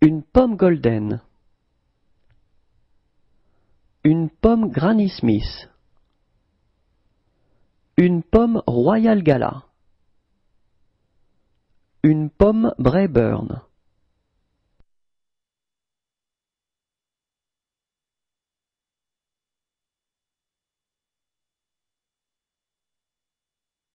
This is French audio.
Une pomme Golden. Une pomme Granny Smith. Une pomme Royal Gala. Une pomme Brayburn.